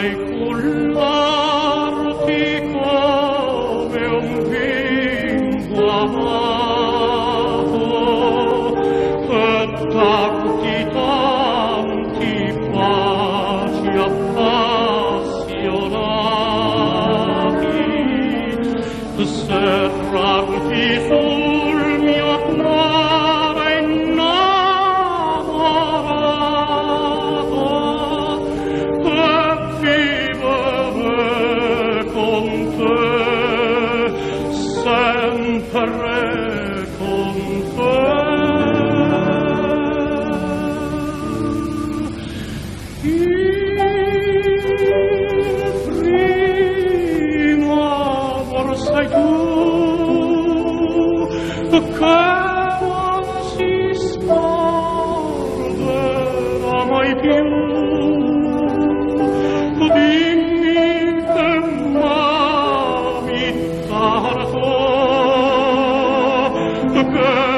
Secularti come un pinguamano Thank you. sei tu, che non si mai più. Oh, bed.